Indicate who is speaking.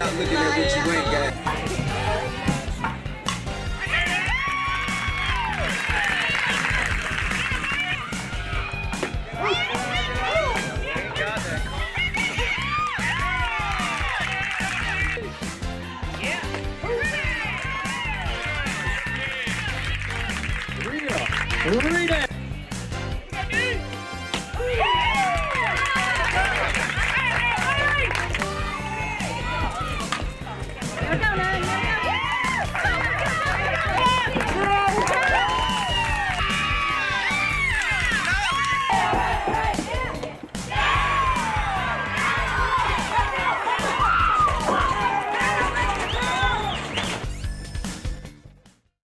Speaker 1: Not looking at what you ain't got.
Speaker 2: Hooray! We're going.